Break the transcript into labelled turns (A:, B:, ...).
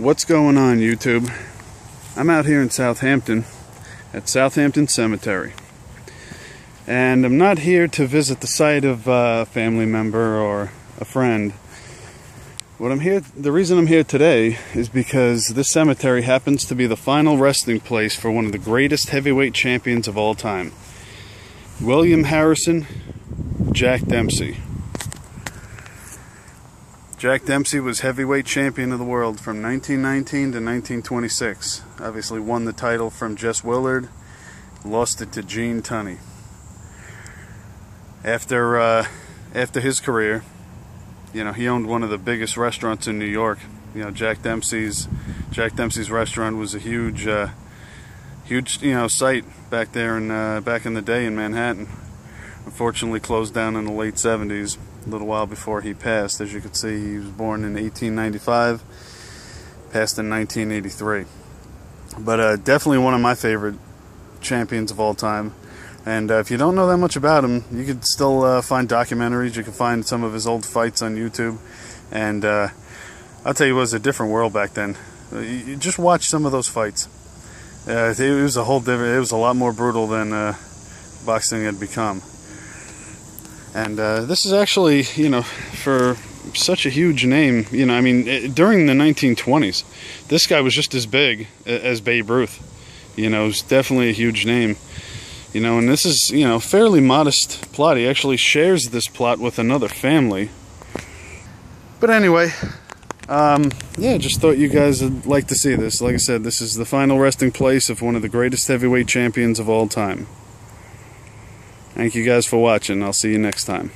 A: What's going on, YouTube? I'm out here in Southampton at Southampton Cemetery. And I'm not here to visit the site of uh, a family member or a friend. What I'm here, the reason I'm here today is because this cemetery happens to be the final resting place for one of the greatest heavyweight champions of all time. William Harrison, Jack Dempsey. Jack Dempsey was heavyweight champion of the world from 1919 to 1926. Obviously won the title from Jess Willard, lost it to Gene Tunney. After uh, after his career, you know, he owned one of the biggest restaurants in New York. You know, Jack Dempsey's Jack Dempsey's restaurant was a huge uh, huge, you know, site back there in uh, back in the day in Manhattan. Unfortunately closed down in the late 70s a little while before he passed. As you can see, he was born in 1895, passed in 1983. But uh, definitely one of my favorite champions of all time. And uh, if you don't know that much about him, you can still uh, find documentaries. You can find some of his old fights on YouTube. And uh, I'll tell you, it was a different world back then. Uh, you just watch some of those fights. Uh, it was a whole different. It was a lot more brutal than boxing had become. And uh, this is actually, you know, for such a huge name, you know, I mean, it, during the 1920s, this guy was just as big as Babe Ruth. You know, it's definitely a huge name. You know, and this is, you know, fairly modest plot. He actually shares this plot with another family. But anyway, um, yeah, just thought you guys would like to see this. Like I said, this is the final resting place of one of the greatest heavyweight champions of all time. Thank you guys for watching. I'll see you next time.